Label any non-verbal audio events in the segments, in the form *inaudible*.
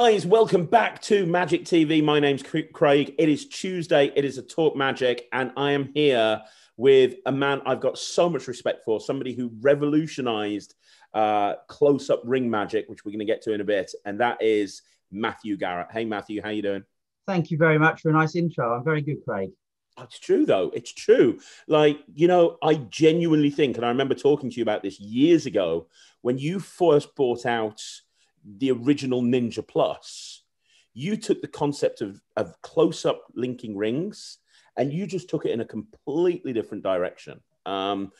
Guys, welcome back to Magic TV. My name's Craig. It is Tuesday. It is a Talk Magic, and I am here with a man I've got so much respect for, somebody who revolutionized uh, close up ring magic, which we're going to get to in a bit, and that is Matthew Garrett. Hey, Matthew, how you doing? Thank you very much for a nice intro. I'm very good, Craig. It's true, though. It's true. Like, you know, I genuinely think, and I remember talking to you about this years ago when you first brought out the original Ninja Plus, you took the concept of, of close up linking rings and you just took it in a completely different direction. Um,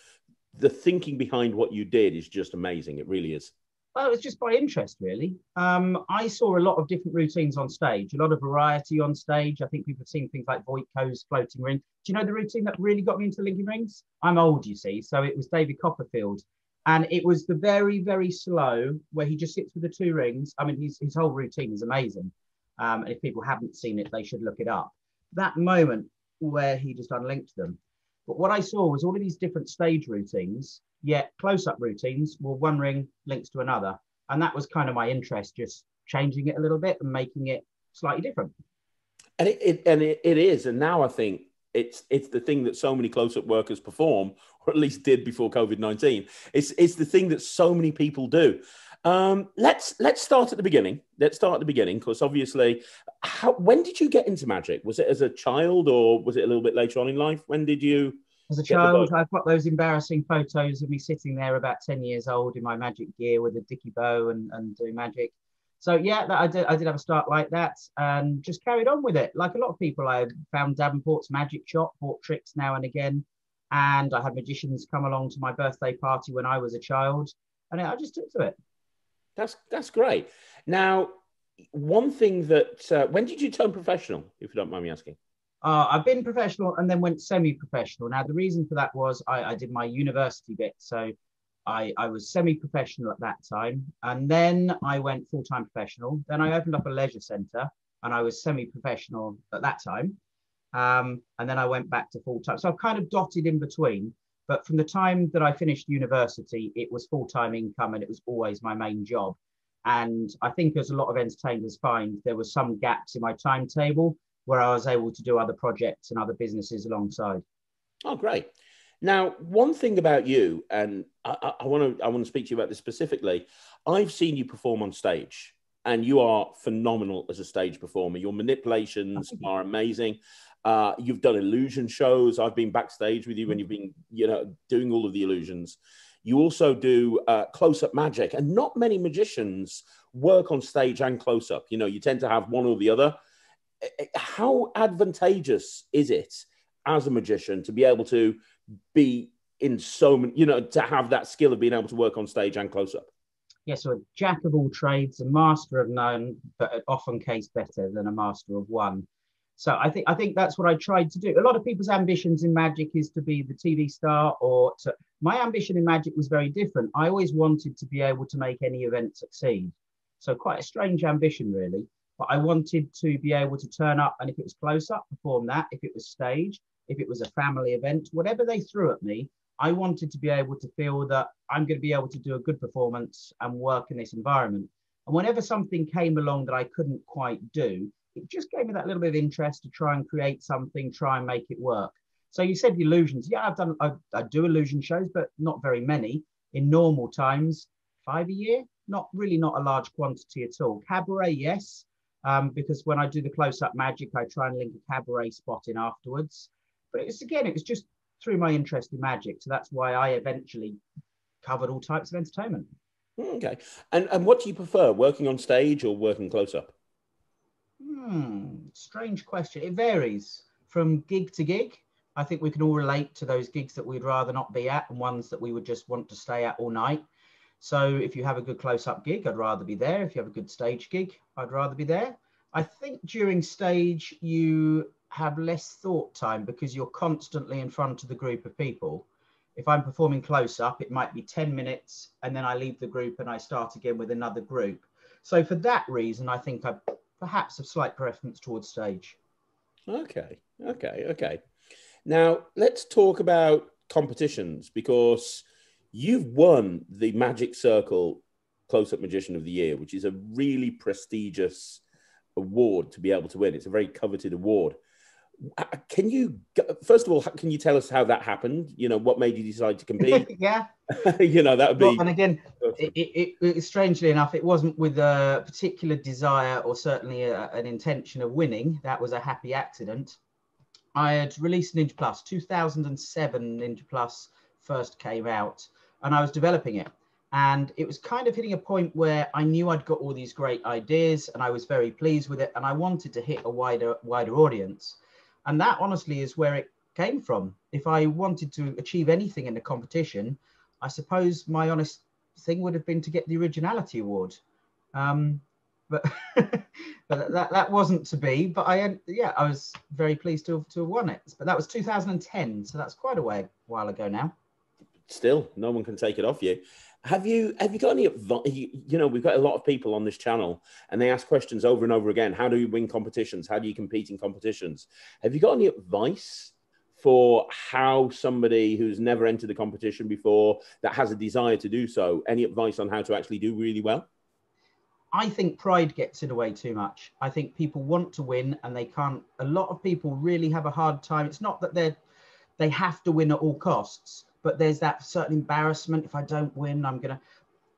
the thinking behind what you did is just amazing. It really is. Well, it's just by interest, really. Um, I saw a lot of different routines on stage, a lot of variety on stage. I think people have seen things like Voitko's floating ring. Do you know the routine that really got me into linking rings? I'm old, you see, so it was David Copperfield. And it was the very, very slow where he just sits with the two rings. I mean, his, his whole routine is amazing. Um, and if people haven't seen it, they should look it up. That moment where he just unlinked them. But what I saw was all of these different stage routines yet close-up routines were one ring links to another. And that was kind of my interest, just changing it a little bit and making it slightly different. And it, it and it, it is. And now I think it's it's the thing that so many close-up workers perform, or at least did before COVID-19. It's it's the thing that so many people do. Um, let's let's start at the beginning. Let's start at the beginning because obviously, how, when did you get into magic? Was it as a child or was it a little bit later on in life? When did you as a child, I've got those embarrassing photos of me sitting there about 10 years old in my magic gear with a dicky bow and, and doing magic. So yeah, that, I did. I did have a start like that, and just carried on with it. Like a lot of people, I found Davenport's magic shop, bought tricks now and again, and I had magicians come along to my birthday party when I was a child, and I just took to it. That's that's great. Now, one thing that uh, when did you turn professional, if you don't mind me asking? Uh, I've been professional and then went semi-professional. Now the reason for that was I, I did my university bit, so I, I was semi-professional at that time, and then I went full-time professional. Then I opened up a leisure centre, and I was semi-professional at that time, um, and then I went back to full-time. So I've kind of dotted in between. But from the time that I finished university, it was full-time income, and it was always my main job. And I think, as a lot of entertainers find, there were some gaps in my timetable where I was able to do other projects and other businesses alongside. Oh, great. Now, one thing about you, and I want to I want to speak to you about this specifically. I've seen you perform on stage, and you are phenomenal as a stage performer. Your manipulations are amazing. Uh, you've done illusion shows. I've been backstage with you when you've been, you know, doing all of the illusions. You also do uh, close-up magic, and not many magicians work on stage and close-up. You know, you tend to have one or the other how advantageous is it as a magician to be able to be in so many, you know, to have that skill of being able to work on stage and close up? Yes, yeah, so a jack of all trades, a master of none, but often case better than a master of one. So I think I think that's what I tried to do. A lot of people's ambitions in magic is to be the TV star, or to, my ambition in magic was very different. I always wanted to be able to make any event succeed. So quite a strange ambition, really. But I wanted to be able to turn up and if it was close up, perform that. If it was stage, if it was a family event, whatever they threw at me, I wanted to be able to feel that I'm going to be able to do a good performance and work in this environment. And whenever something came along that I couldn't quite do, it just gave me that little bit of interest to try and create something, try and make it work. So you said illusions. Yeah, I've done, I, I do illusion shows, but not very many. In normal times, five a year, not really not a large quantity at all. Cabaret, yes um, because when I do the close up magic, I try and link a cabaret spot in afterwards. But it's again, it was just through my interest in magic. So that's why I eventually covered all types of entertainment. Okay. And, and what do you prefer, working on stage or working close up? Hmm, strange question. It varies from gig to gig. I think we can all relate to those gigs that we'd rather not be at and ones that we would just want to stay at all night. So if you have a good close-up gig, I'd rather be there. If you have a good stage gig, I'd rather be there. I think during stage you have less thought time because you're constantly in front of the group of people. If I'm performing close up, it might be 10 minutes and then I leave the group and I start again with another group. So for that reason, I think I perhaps a slight preference towards stage. Okay, okay, okay. Now let's talk about competitions because you've won the Magic Circle Close Up Magician of the Year, which is a really prestigious award to be able to win. It's a very coveted award. Can you first of all can you tell us how that happened? You know what made you decide to compete? *laughs* Yeah. *laughs* You know that would be and again it, it, it, strangely enough it wasn't with a particular desire or certainly a, an intention of winning. That was a happy accident. I had released ninja plus. 2007 ninja plus first came out and i was developing it. And it was kind of hitting a point where i knew i'd got all these great ideas and i was very pleased with it and i wanted to hit a wider wider audience and that honestly is where it came from. If I wanted to achieve anything in the competition, I suppose my honest thing would have been to get the originality award. Um, but *laughs* but that, that wasn't to be. But I yeah, I was very pleased to have, to have won it. But that was 2010, so that's quite a way, while ago now. Still, no one can take it off you. Have you have you got any advice? You know, we've got a lot of people on this channel, and they ask questions over and over again. How do you win competitions? How do you compete in competitions? Have you got any advice for how somebody who's never entered a competition before that has a desire to do so? Any advice on how to actually do really well? I think pride gets in the way too much. I think people want to win and they can't. A lot of people really have a hard time. It's not that they're they have to win at all costs but there's that certain embarrassment. If I don't win, I'm going to.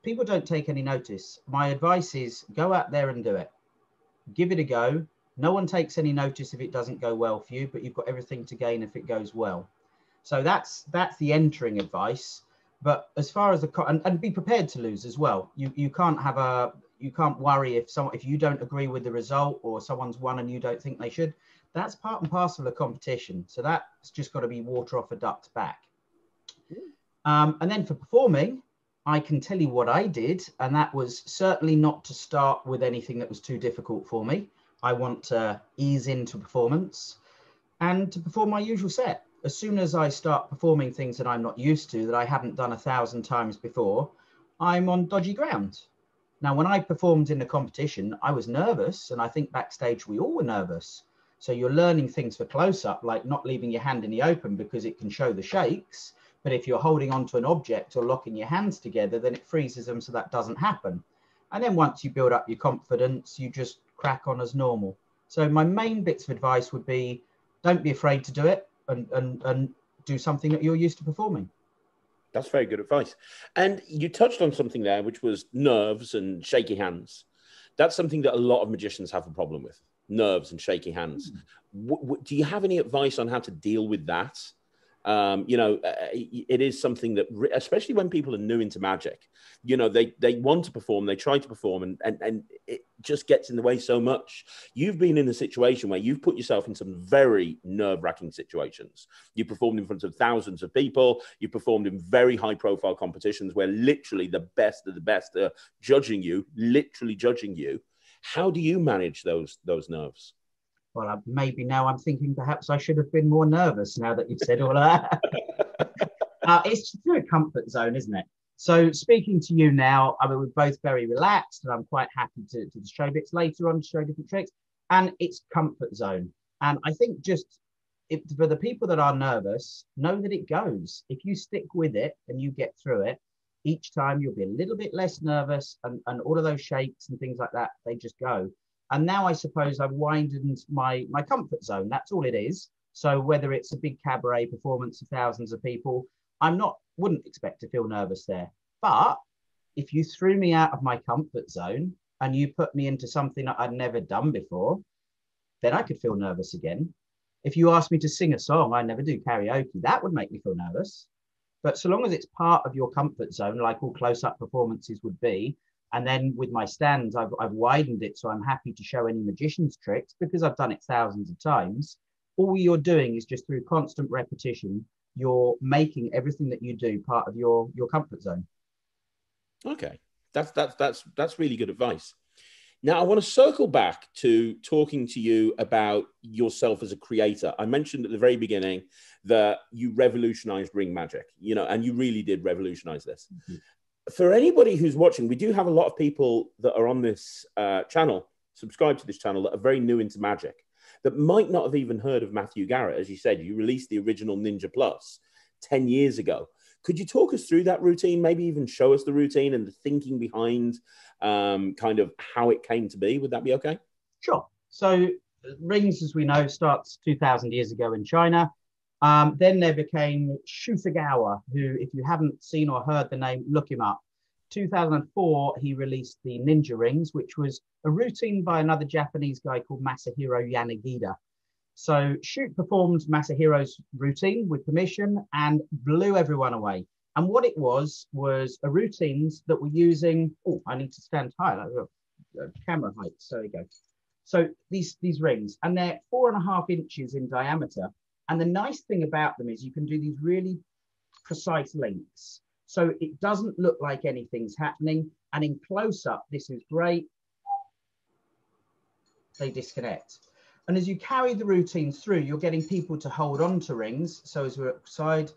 People don't take any notice. My advice is go out there and do it. Give it a go. No one takes any notice if it doesn't go well for you, but you've got everything to gain if it goes well. So that's that's the entering advice. But as far as the and, and be prepared to lose as well. You you can't have a you can't worry if someone if you don't agree with the result or someone's won and you don't think they should. That's part and parcel of competition. So that's just got to be water off a duck's back. Um, and then for performing, I can tell you what I did, and that was certainly not to start with anything that was too difficult for me. I want to ease into performance and to perform my usual set. As soon as I start performing things that I'm not used to, that I haven't done a thousand times before, I'm on dodgy ground. Now, when I performed in the competition, I was nervous, and I think backstage we all were nervous. So you're learning things for close up, like not leaving your hand in the open because it can show the shakes but if you're holding onto an object or locking your hands together, then it freezes them so that doesn't happen. And then once you build up your confidence, you just crack on as normal. So my main bits of advice would be don't be afraid to do it and, and, and do something that you're used to performing. That's very good advice. And you touched on something there, which was nerves and shaky hands. That's something that a lot of magicians have a problem with nerves and shaky hands. Mm. W- w- do you have any advice on how to deal with that? Um, you know, uh, it is something that, especially when people are new into magic, you know, they they want to perform, they try to perform, and and and it just gets in the way so much. You've been in a situation where you've put yourself in some very nerve wracking situations. You performed in front of thousands of people. You performed in very high profile competitions where literally the best of the best are judging you, literally judging you. How do you manage those those nerves? Well, maybe now I'm thinking perhaps I should have been more nervous now that you've said all that. *laughs* uh, it's through a comfort zone, isn't it? So speaking to you now, I mean, we're both very relaxed and I'm quite happy to, to show bits later on to show different tricks. And it's comfort zone. And I think just if, for the people that are nervous, know that it goes. If you stick with it and you get through it, each time you'll be a little bit less nervous and, and all of those shakes and things like that, they just go. And now I suppose I've widened my, my comfort zone. That's all it is. So whether it's a big cabaret performance of thousands of people, I'm not, wouldn't expect to feel nervous there. But if you threw me out of my comfort zone and you put me into something that I'd never done before, then I could feel nervous again. If you asked me to sing a song, I never do karaoke, that would make me feel nervous. But so long as it's part of your comfort zone, like all close up performances would be, and then with my stands, I've, I've widened it so I'm happy to show any magician's tricks because I've done it thousands of times. All you're doing is just through constant repetition, you're making everything that you do part of your your comfort zone. Okay, that's that's that's that's really good advice. Now I want to circle back to talking to you about yourself as a creator. I mentioned at the very beginning that you revolutionized ring magic, you know, and you really did revolutionize this. Mm-hmm for anybody who's watching, we do have a lot of people that are on this uh, channel, subscribe to this channel, that are very new into magic, that might not have even heard of Matthew Garrett. As you said, you released the original Ninja Plus 10 years ago. Could you talk us through that routine? Maybe even show us the routine and the thinking behind um, kind of how it came to be. Would that be okay? Sure. So rings, as we know, starts 2,000 years ago in China. Um, then there became Shoot Ogawa, who, if you haven't seen or heard the name, look him up. 2004, he released the Ninja Rings, which was a routine by another Japanese guy called Masahiro Yanagida. So Shoot performed Masahiro's routine with permission and blew everyone away. And what it was was a routines that were using. Oh, I need to stand high. Like, uh, camera height. So there you go. So these these rings, and they're four and a half inches in diameter. And the nice thing about them is you can do these really precise links. So it doesn't look like anything's happening. And in close up, this is great. They disconnect. And as you carry the routines through, you're getting people to hold on to rings. So as we're outside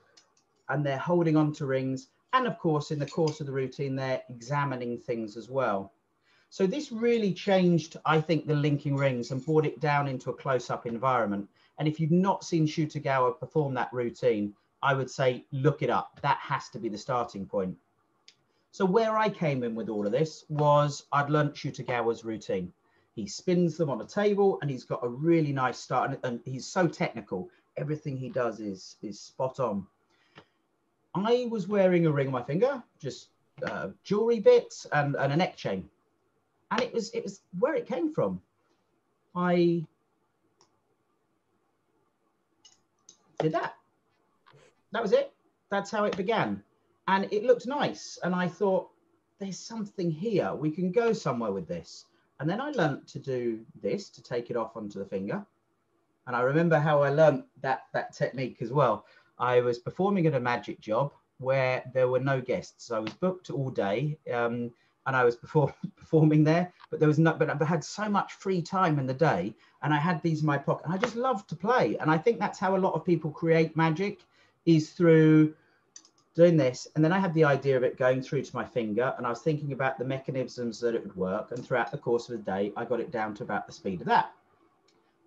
and they're holding on to rings. And of course, in the course of the routine, they're examining things as well. So this really changed, I think, the linking rings and brought it down into a close-up environment. And if you've not seen Shoot Ogawa perform that routine, I would say look it up. That has to be the starting point. So where I came in with all of this was I'd learned Shoot Ogawa's routine. He spins them on a table and he's got a really nice start and, and he's so technical. Everything he does is, is spot on. I was wearing a ring on my finger, just uh, jewelry bits and, and a neck chain. And it was, it was where it came from. I did that. That was it. That's how it began. And it looked nice. And I thought, there's something here. We can go somewhere with this. And then I learnt to do this, to take it off onto the finger. And I remember how I learnt that, that technique as well. I was performing at a magic job where there were no guests. I was booked all day um, and I was perform, *laughs* performing there, but there was no, but I had so much free time in the day and I had these in my pocket. And I just loved to play. And I think that's how a lot of people create magic is through doing this. And then I had the idea of it going through to my finger and I was thinking about the mechanisms that it would work. And throughout the course of the day, I got it down to about the speed of that.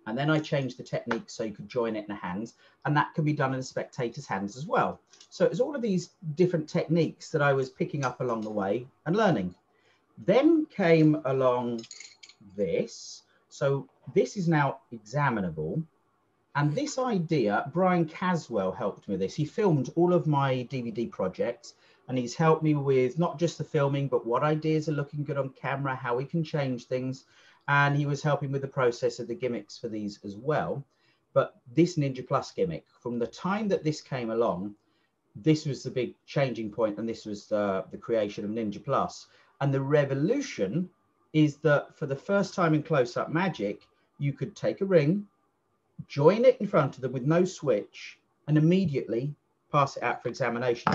And then I changed the technique so you could join it in the hands and that can be done in the spectator's hands as well. So it was all of these different techniques that I was picking up along the way and learning. Then came along this. So this is now examinable. And this idea, Brian Caswell helped me with this. He filmed all of my DVD projects and he's helped me with not just the filming, but what ideas are looking good on camera, how we can change things and he was helping with the process of the gimmicks for these as well. But this Ninja Plus gimmick, from the time that this came along, this was the big changing point, and this was the, the creation of Ninja Plus. And the revolution is that for the first time in close up magic, you could take a ring, join it in front of them with no switch, and immediately pass it out for examination.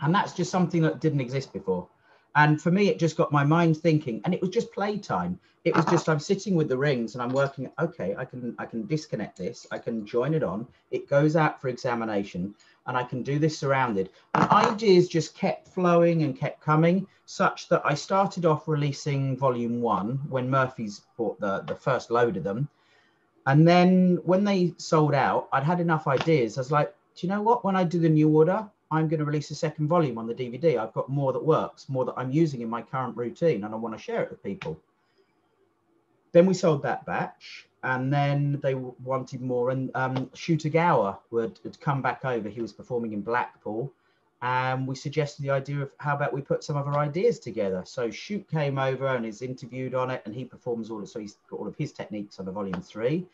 And that's just something that didn't exist before. And for me, it just got my mind thinking, and it was just playtime. It was just I'm sitting with the rings and I'm working. Okay, I can I can disconnect this. I can join it on. It goes out for examination, and I can do this surrounded. And ideas just kept flowing and kept coming, such that I started off releasing volume one when Murphy's bought the the first load of them, and then when they sold out, I'd had enough ideas. I was like, do you know what? When I do the new order, I'm going to release a second volume on the DVD. I've got more that works, more that I'm using in my current routine, and I want to share it with people. Then we sold that batch, and then they wanted more. And um, Shoot Ogawa would had come back over. He was performing in Blackpool, and we suggested the idea of how about we put some of our ideas together. So Shoot came over and is interviewed on it, and he performs all. Of, so he's got all of his techniques on the volume three.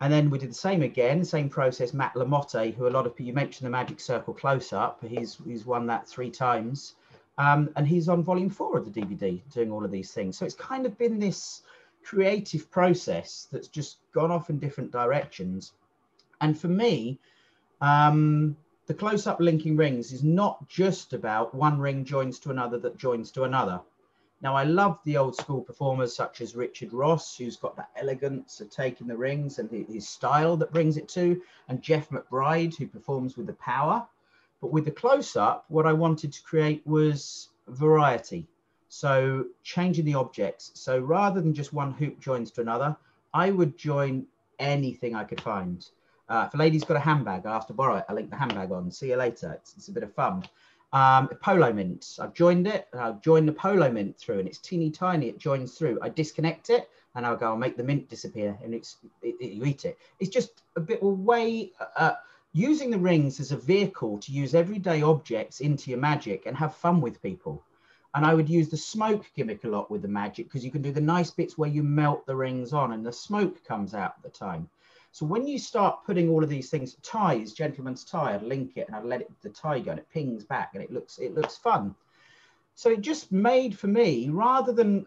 And then we did the same again, same process. Matt Lamotte, who a lot of you mentioned the Magic Circle close up, he's he's won that three times, um, and he's on volume four of the DVD doing all of these things. So it's kind of been this creative process that's just gone off in different directions. And for me, um, the close up linking rings is not just about one ring joins to another that joins to another. Now, I love the old school performers such as Richard Ross, who's got that elegance of taking the rings and his style that brings it to, and Jeff McBride, who performs with the power. But with the close up, what I wanted to create was variety. So changing the objects. So rather than just one hoop joins to another, I would join anything I could find. Uh, if a lady's got a handbag, I ask to borrow it. I link the handbag on. See you later. It's, it's a bit of fun. Um, polo mint. I've joined it. And I've joined the polo mint through, and it's teeny tiny. It joins through. I disconnect it, and I'll go. I'll make the mint disappear, and it's it, it, you eat it. It's just a bit of a way. Uh, using the rings as a vehicle to use everyday objects into your magic and have fun with people. And I would use the smoke gimmick a lot with the magic because you can do the nice bits where you melt the rings on and the smoke comes out at the time. So when you start putting all of these things, ties, gentleman's tie, I'd link it and I'd let it the tie go and it pings back and it looks it looks fun. So it just made for me, rather than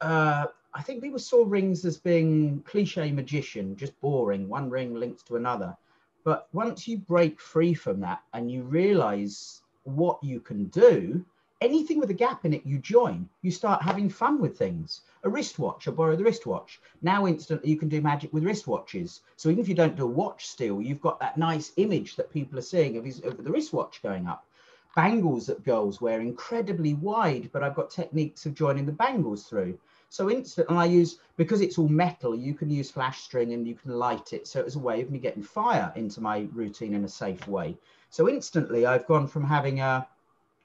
uh, I think people saw rings as being cliche magician, just boring, one ring links to another. But once you break free from that and you realize what you can do, anything with a gap in it you join. You start having fun with things. A wristwatch i borrow the wristwatch. Now instantly you can do magic with wristwatches. So even if you don't do a watch still you've got that nice image that people are seeing of, his, of the wristwatch going up. Bangles that girls wear incredibly wide but i've got techniques of joining the bangles through. So instant and i use because it's all metal you can use flash string and you can light it. So it was a way of me getting fire into my routine in a safe way. So instantly i've gone from having a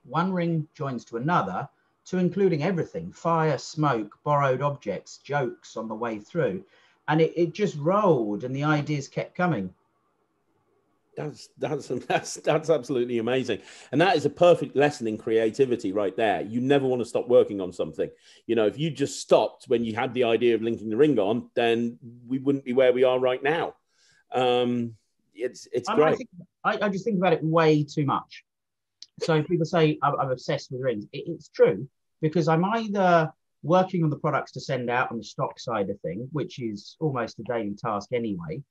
one ring joins to another to including everything fire, smoke, borrowed objects, jokes on the way through. And it, it just rolled and the ideas kept coming. That's that's *laughs* that's that's absolutely amazing, and that is a perfect lesson in creativity right there. You never want to stop working on something. You know, if you just stopped when you had the idea of linking the ring on, then we wouldn't be where we are right now. Um, it's it's I, great. I, think, I, I, just think about it way too much. So people say I'm, I'm obsessed with rings. It, it's true because I'm either working on the products to send out on the stock side of thing, which is almost a daily task anyway,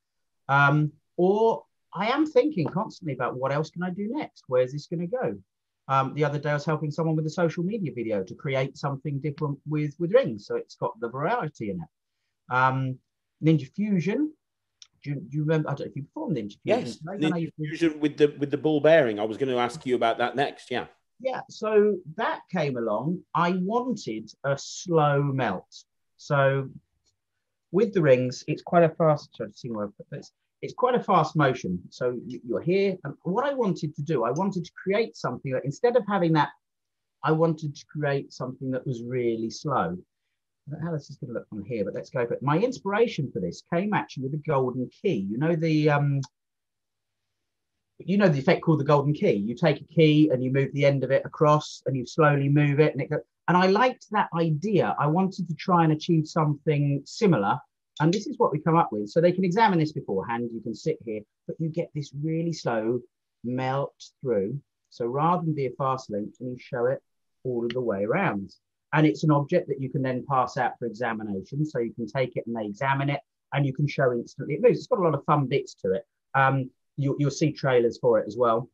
um, or I am thinking constantly about what else can I do next? Where's this going to go? Um, the other day I was helping someone with a social media video to create something different with with rings, so it's got the variety in it. Um, Ninja Fusion do you, do you, remember? I don't know if you performed the interview. Yes, the fusion with the with the ball bearing. I was going to ask you about that next. Yeah. Yeah. So that came along. I wanted a slow melt. So with the rings, it's quite a fast. Sorry, see where I put this. It's quite a fast motion. So you're here, and what I wanted to do, I wanted to create something that instead of having that, I wanted to create something that was really slow how this is going to look from here, but let's go. But my inspiration for this came actually with the golden key. You know the um, you know the effect called the golden key. You take a key and you move the end of it across, and you slowly move it, and it. And I liked that idea. I wanted to try and achieve something similar, and this is what we come up with. So they can examine this beforehand. You can sit here, but you get this really slow melt through. So rather than be a fast link, and you show it all of the way around and it's an object that you can then pass out for examination. So you can take it and they examine it, and you can show instantly it moves. It's got a lot of fun bits to it. Um, you, will see trailers for it as well.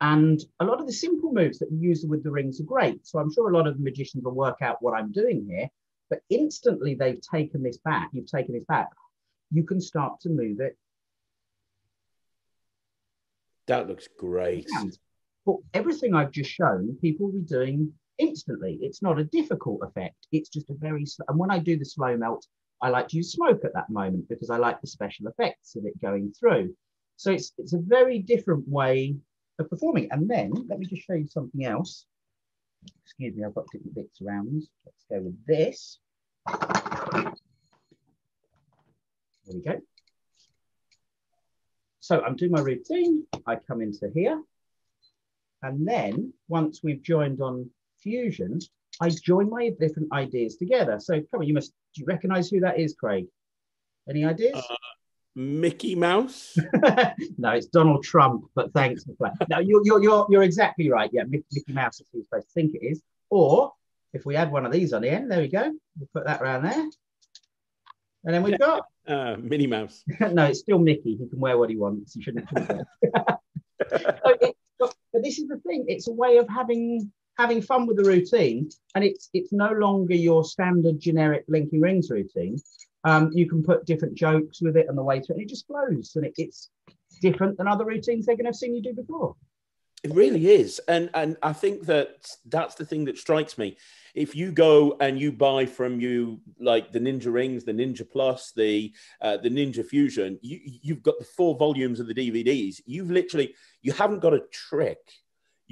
And a lot of the simple moves that you use with the rings are great. So I'm sure a lot of the magicians will work out what I'm doing here, but instantly they've taken this back. You've taken this back. You can start to move it. That looks great. But everything I've just shown, people will be doing instantly. It's not a difficult effect. It's just a very, and when I do the slow melt, I like to use smoke at that moment because I like the special effects of it going through. So it's, it's a very different way of performing. And then let me just show you something else. Excuse me, I've got different bits around. Let's go with this. There we go. So I'm doing my routine. I come into here. And then once we've joined on fusion, I join my different ideas together. So come on, you must do you recognize who that is, Craig? Any ideas? Uh, Mickey Mouse? *laughs* no, it's Donald Trump, but thanks for playing. No, you're, you're, you're, you're exactly right. Yeah, Mickey Mouse is who you're supposed to think it is. Or if we add one of these on the end, there we go. We'll put that around there. And then we've got uh, Minnie Mouse. *laughs* no, it's still Mickey. He can wear what he wants. He shouldn't. so it, *laughs* but, but this is the thing. It's a way of having having fun with the routine, and it's it's no longer your standard generic linking rings routine. Um, you can put different jokes with it on the way through, and it just flows, and it, it's different than other routines they're going to have seen you do before. It really is, and and I think that that's the thing that strikes me. If you go and you buy from you like the Ninja Rings, the Ninja Plus, the uh, the Ninja Fusion, you you've got the four volumes of the DVDs. You've literally you haven't got a trick.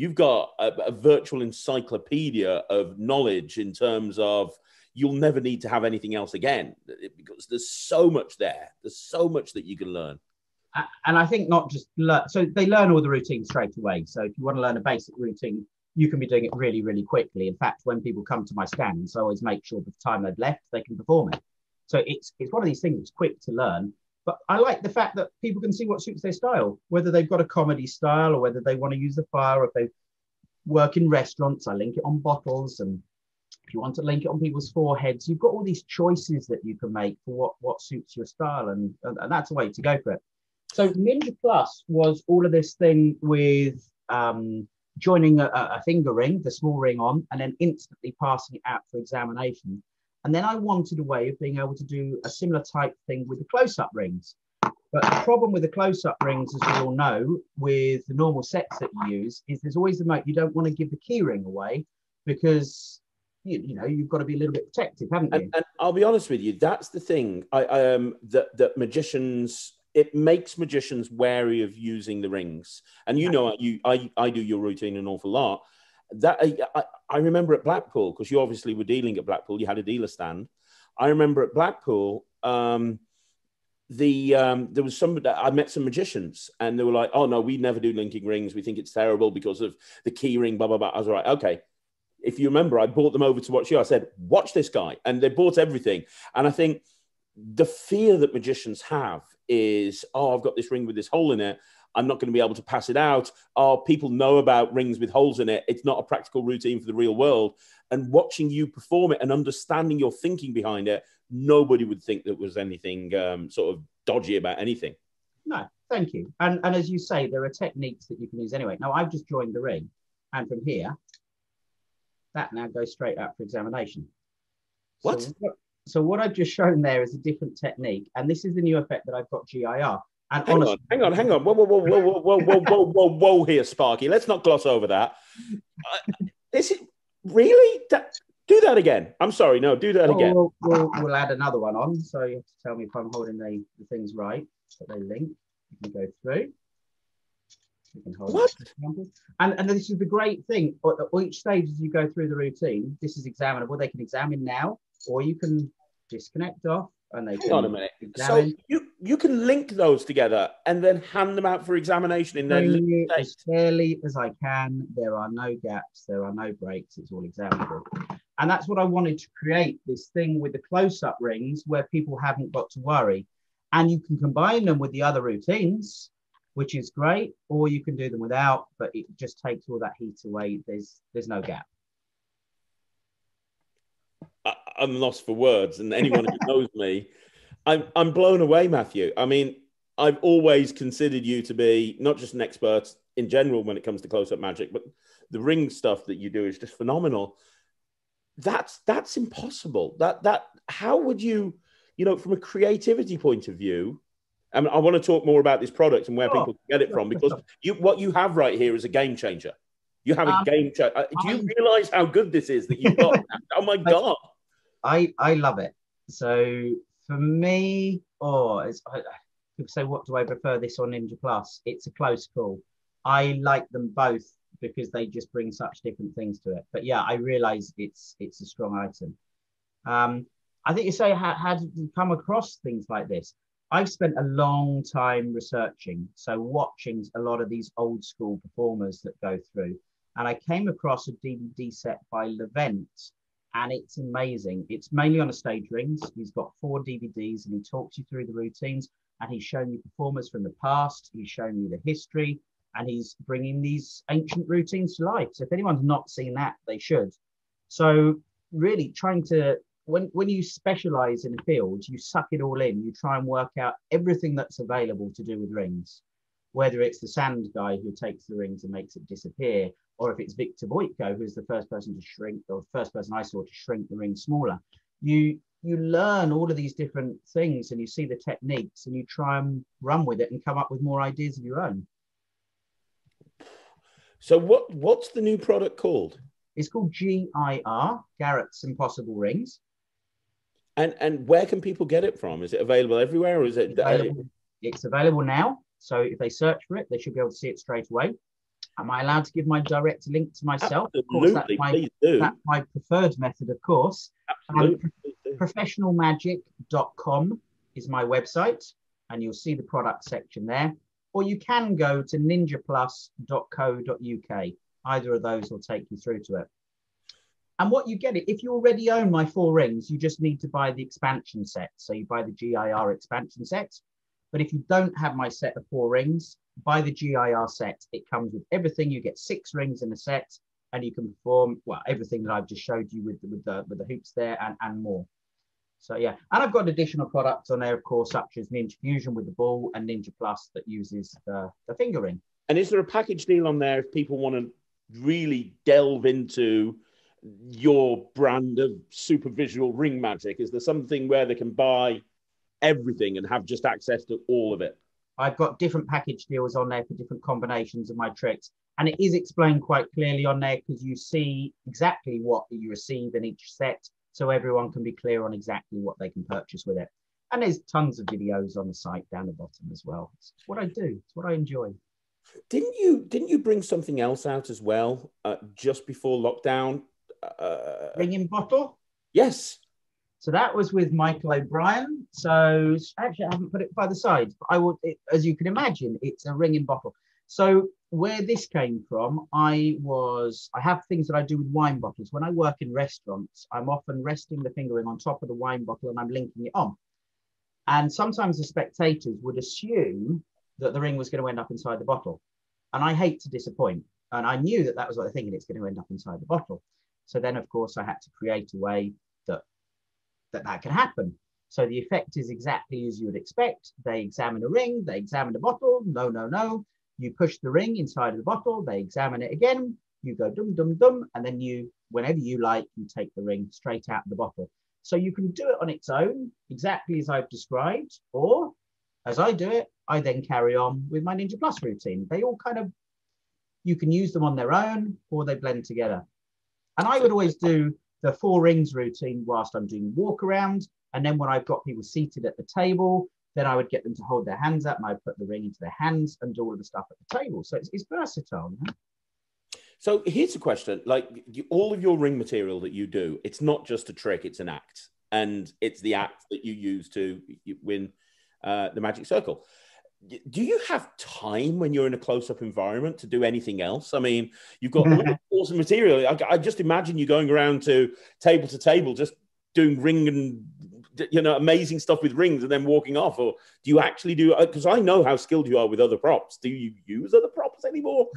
You've got a, a virtual encyclopedia of knowledge in terms of you'll never need to have anything else again because there's so much there. There's so much that you can learn and I think not just learn, so they learn all the routines straight away. So if you want to learn a basic routine, you can be doing it really, really quickly. In fact, when people come to my scans, I always make sure by the time they've left, they can perform it. So it's it's one of these things that's quick to learn. But I like the fact that people can see what suits their style, whether they've got a comedy style or whether they want to use the fire, or if they work in restaurants, I link it on bottles. And if you want to link it on people's foreheads, you've got all these choices that you can make for what, what suits your style. And, and, and that's a way to go for it. So Ninja Plus was all of this thing with um, joining a, a, finger ring, the small ring on, and then instantly passing it out for examination. And then I wanted a way of being able to do a similar type thing with the close-up rings. But the problem with the close-up rings, as we all know, with the normal sets that you use, is there's always the moat. You don't want to give the key ring away because you, you know you've got to be a little bit protective, haven't you? And, and I'll be honest with you, that's the thing. I, I um that that magicians it makes magicians wary of using the rings. And you know, you I, I do your routine an awful lot. That I, I remember at Blackpool because you obviously were dealing at Blackpool. You had a dealer stand. I remember at Blackpool. Um, the um, there was some I met some magicians and they were like, "Oh no, we never do linking rings. We think it's terrible because of the key ring." Blah blah blah. I was like, "Okay." If you remember, I brought them over to watch you. I said, "Watch this guy," and they bought everything. And I think the fear that magicians have is, oh, I've got this ring with this hole in it. I'm not going to be able to pass it out. Oh, people know about rings with holes in it. It's not a practical routine for the real world. And watching you perform it and understanding your thinking behind it, nobody would think that was anything um, sort of dodgy about anything. No, thank you. And, and as you say, there are techniques that you can use anyway. Now, I've just joined the ring, and from here, that now goes straight out for examination. What? So so what I've just shown there is a different technique, and this is the new effect that I've got GIR. And hang honestly, on, hang on, hang on. Whoa, whoa, whoa, whoa, whoa, whoa, whoa, whoa, whoa, whoa, here, Sparky. Let's not gloss over that. Uh, is it really? That, do that again. I'm sorry. No, do that again. We'll, we'll, we'll, add another one on. So you have to tell me if I'm holding the, the things right, that they link. You can go through. You can hold what? And, and this is the great thing. At each stage as you go through the routine, this is examinable. They can examine now or you can disconnect off and they Hang can on a minute. Examine. So you you can link those together and then hand them out for examination in their as clearly as I can. There are no gaps, there are no breaks, it's all examinable. And that's what I wanted to create this thing with the close-up rings where people haven't got to worry. And you can combine them with the other routines, which is great, or you can do them without, but it just takes all that heat away. There's there's no gap. I, am lost for words, and anyone who *laughs* knows me, I'm I'm blown away, Matthew. I mean, I've always considered you to be not just an expert in general when it comes to close-up magic, but the ring stuff that you do is just phenomenal. That's that's impossible. That that how would you, you know, from a creativity point of view, I, mean, I want to talk more about this product and where oh, people get it from *laughs* because you what you have right here is a game changer. You have a um, game changer. Uh, do you realize how good this is that you've got? *laughs* oh my god! I I love it. So for me, oh, it's, I, people say, what do I prefer, this or Ninja Plus? It's a close call. I like them both because they just bring such different things to it. But yeah, I realize it's it's a strong item. Um, I think you say how, how did you come across things like this? I've spent a long time researching, so watching a lot of these old school performers that go through, and I came across a DVD set by Levent, and it's amazing. It's mainly on a stage rings. He's got four DVDs and he talks you through the routines and he's shown you performers from the past. He's shown you the history and he's bringing these ancient routines to life. So if anyone's not seen that, they should. So really trying to when when you specialize in a field, you suck it all in. You try and work out everything that's available to do with rings, whether it's the sand guy who takes the rings and makes it disappear, or if it's Victor Voitko, who's the first person to shrink, or first person I saw to shrink the ring smaller, you you learn all of these different things and you see the techniques and you try and run with it and come up with more ideas of your own. So what what's the new product called? It's called GIR, Garrett's Impossible Rings. And and where can people get it from? Is it available everywhere or is it available, it's available now. So if they search for it, they should be able to see it straight away. Am I allowed to give my direct link to myself? Absolutely, of course, that's my, that's my preferred method, of course. Absolutely. Um, professionalmagic.com is my website, and you'll see the product section there. Or you can go to ninjaplus.co.uk. Either of those will take you through to it. And what you get it, if you already own my four rings, you just need to buy the expansion set. So you buy the GIR expansion set. But if you don't have my set of four rings, buy the GIR set. It comes with everything. You get six rings in a set, and you can perform well everything that I've just showed you with with the with the hoops there and and more. So yeah, and I've got additional products on there, of course, such as Ninja Fusion with the ball and Ninja Plus that uses the, the finger ring. And is there a package deal on there if people want to really delve into your brand of super visual ring magic? Is there something where they can buy everything and have just access to all of it? I've got different package deals on there for different combinations of my tricks. And it is explained quite clearly on there because you see exactly what you receive in each set. So everyone can be clear on exactly what they can purchase with it. And there's tons of videos on the site down the bottom as well. It's what I do. It's what I enjoy. Didn't you didn't you bring something else out as well uh, just before lockdown? Uh, Ringing bottle. Yes. So that was with Michael O'Brien. So actually, I haven't put it by the side, but I would, it, as you can imagine, it's a ringing bottle. So where this came from, I was, I have things that I do with wine bottles. When I work in restaurants, I'm often resting the finger ring on top of the wine bottle and I'm linking it on. And sometimes the spectators would assume that the ring was going to end up inside the bottle. And I hate to disappoint. And I knew that that was what they're thinking, it's going to end up inside the bottle. So then, of course, I had to create a way that that that can happen. So the effect is exactly as you would expect. They examine a ring, they examine a bottle. No, no, no. You push the ring inside of the bottle, they examine it again. You go dum, dum, dum. And then you, whenever you like, you take the ring straight out of the bottle. So you can do it on its own, exactly as I've described, or as I do it, I then carry on with my Ninja Plus routine. They all kind of, you can use them on their own or they blend together. And I would always do the four rings routine whilst I'm doing walk around. And then when I've got people seated at the table, then I would get them to hold their hands up and I'd put the ring into their hands and do all of the stuff at the table. So it's, it's versatile. So here's a question like you, all of your ring material that you do, it's not just a trick, it's an act. And it's the act that you use to win uh, the magic circle do you have time when you're in a close-up environment to do anything else? I mean, you've got *laughs* awesome material. I, I, just imagine you going around to table to table, just doing ring and you know amazing stuff with rings, and then walking off. Or do you actually do? Because uh, I know how skilled you are with other props. Do you use other props anymore?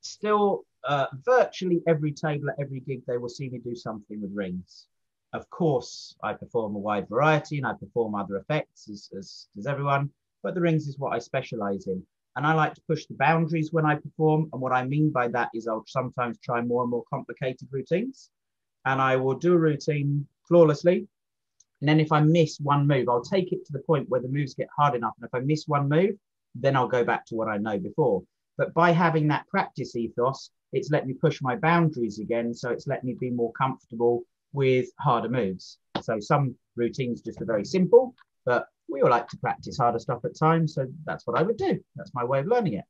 Still, uh, virtually every table at every gig, they will see me do something with rings. Of course, I perform a wide variety, and I perform other effects as, as does everyone but the rings is what I specialize in. And I like to push the boundaries when I perform. And what I mean by that is I'll sometimes try more and more complicated routines. And I will do a routine flawlessly. And then if I miss one move, I'll take it to the point where the moves get hard enough. And if I miss one move, then I'll go back to what I know before. But by having that practice ethos, it's let me push my boundaries again. So it's let me be more comfortable with harder moves. So some routines just are very simple, but we all like to practice harder stuff at times. So that's what I would do. That's my way of learning it.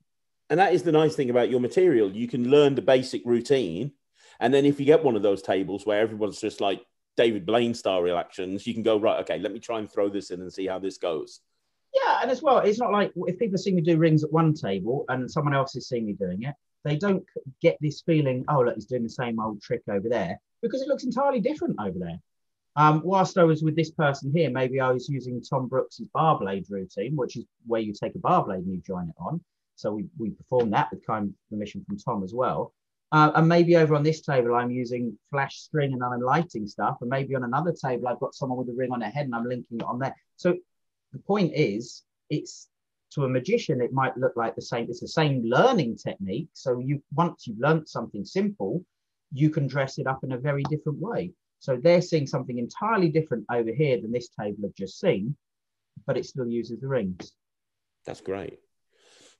And that is the nice thing about your material. You can learn the basic routine. And then if you get one of those tables where everyone's just like David Blaine style reactions, you can go, right, okay, let me try and throw this in and see how this goes. Yeah, and as well, it's not like if people see me do rings at one table and someone else is seeing me doing it, they don't get this feeling, oh, look, he's doing the same old trick over there, because it looks entirely different over there. Um, whilst I was with this person here, maybe I was using Tom Brooks's bar blade routine, which is where you take a bar blade and you join it on. So we, we perform that with kind permission from Tom as well. Uh, and maybe over on this table, I'm using flash string and I'm lighting stuff. And maybe on another table, I've got someone with a ring on their head and I'm linking it on there. So the point is, it's to a magician, it might look like the same. It's the same learning technique. So you once you've learned something simple, you can dress it up in a very different way. So they're seeing something entirely different over here than this table have just seen, but it still uses the rings. That's great.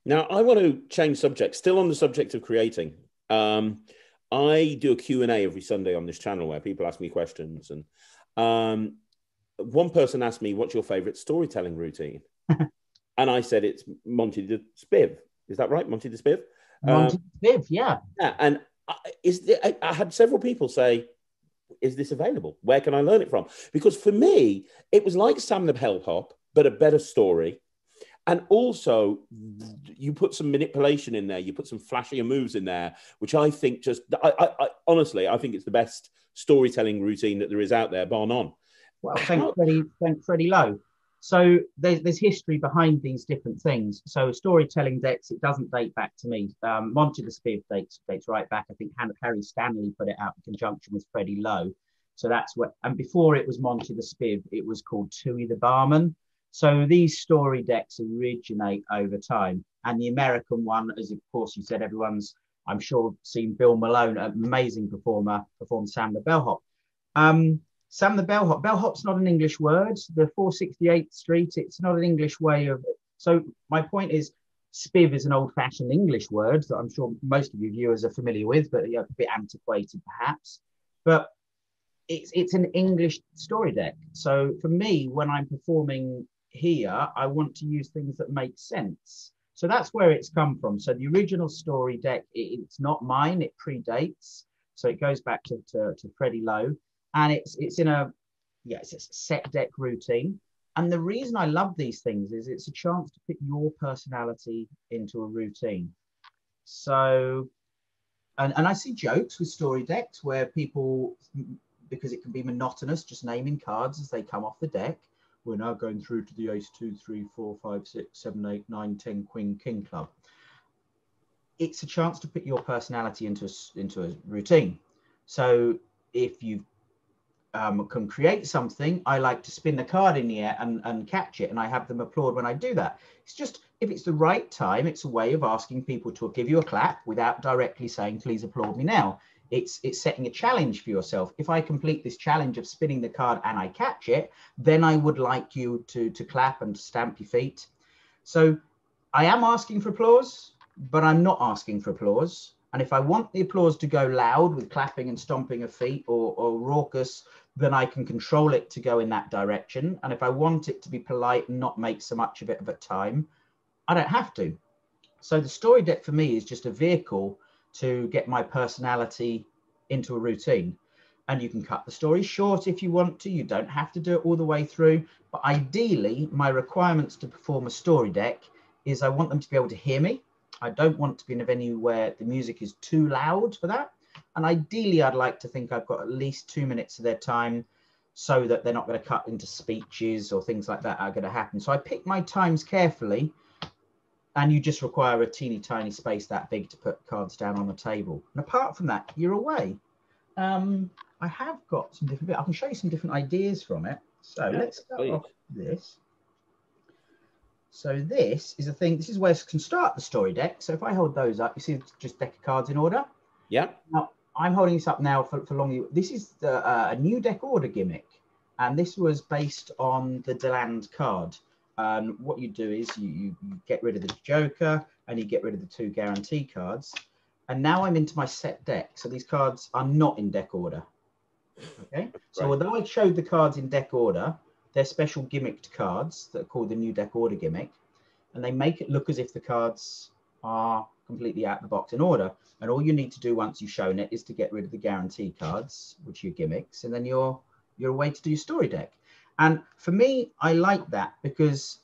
Now, I want to change subject, still on the subject of creating. Um, I do a Q&A every Sunday on this channel where people ask me questions. And um, one person asked me, what's your favorite storytelling routine? *laughs* and I said, it's Monty the Spiv. Is that right? Monty the Spiv? Monty um, the Spiv, yeah. Yeah. And I, is there, I, I had several people say, is this available? Where can I learn it from? Because for me, it was like Sam the Bellhop, but a better story. And also, you put some manipulation in there. You put some flashier moves in there, which I think just, I, I, I honestly, I think it's the best storytelling routine that there is out there, bar none. Well, thank Freddie, thank Freddie Lowe. So there's, there's history behind these different things. So storytelling decks, it doesn't date back to me. Um, Monty the Spiv dates, dates right back. I think Harry Stanley put it out in conjunction with Freddie Lowe. So that's what, and before it was Monty the Spiv, it was called Tui the Barman. So these story decks originate over time. And the American one, as of course you said, everyone's, I'm sure, seen Bill Malone, amazing performer, perform Sam the Bellhop. Um, Sam the bellhop. Bellhop's not an English word. The 468th Street, it's not an English way of. So my point is, spiv is an old-fashioned English word that I'm sure most of you viewers are familiar with, but a bit antiquated perhaps. But it's it's an English story deck. So for me, when I'm performing here, I want to use things that make sense. So that's where it's come from. So the original story deck, it, it's not mine. It predates. So it goes back to, to, to Freddie Lowe and it's it's in a yeah it's a set deck routine. And the reason i love these things is it's a chance to put your personality into a routine. So and, and i see jokes with story decks where people because it can be monotonous just naming cards as they come off the deck. We're now going through to the ace two three four five six seven eight nine ten queen king club. It's a chance to put your personality into into a routine. So if you've um, can create something, I like to spin the card in the air and, and catch it, and I have them applaud when I do that. It's just if it's the right time, it's a way of asking people to give you a clap without directly saying, "Please applaud me now." It's it's setting a challenge for yourself. If I complete this challenge of spinning the card and I catch it, then I would like you to to clap and stamp your feet. So I am asking for applause, but I'm not asking for applause. And if I want the applause to go loud with clapping and stomping of feet or, or raucous, then I can control it to go in that direction. And if I want it to be polite and not make so much of it of a time, I don't have to. So the story deck for me is just a vehicle to get my personality into a routine. And you can cut the story short if you want to. You don't have to do it all the way through. But ideally, my requirements to perform a story deck is I want them to be able to hear me. I don't want to be in a venue where the music is too loud for that. And ideally, I'd like to think I've got at least two minutes of their time so that they're not going to cut into speeches or things like that are going to happen. So I pick my times carefully and you just require a teeny tiny space that big to put cards down on the table. And apart from that, you're away. Um, I have got some different, I can show you some different ideas from it. So yeah, let's start please. off this. So this is a thing, this is where you can start the story deck. So if I hold those up, you see just deck of cards in order. Yeah. Now, I'm holding this up now for, for long. This is the, uh, a new deck order gimmick. And this was based on the Deland card. And what you do is you, you, you get rid of the Joker and you get rid of the two guarantee cards. And now I'm into my set deck. So these cards are not in deck order. Okay. *laughs* So right. although I showed the cards in deck order, they're special gimmicked cards that are called the new deck order gimmick, and they make it look as if the cards are completely out of the box in order. And all you need to do once you've shown it is to get rid of the guarantee cards, which are your gimmicks, and then you're you're away to do your story deck. And for me, I like that because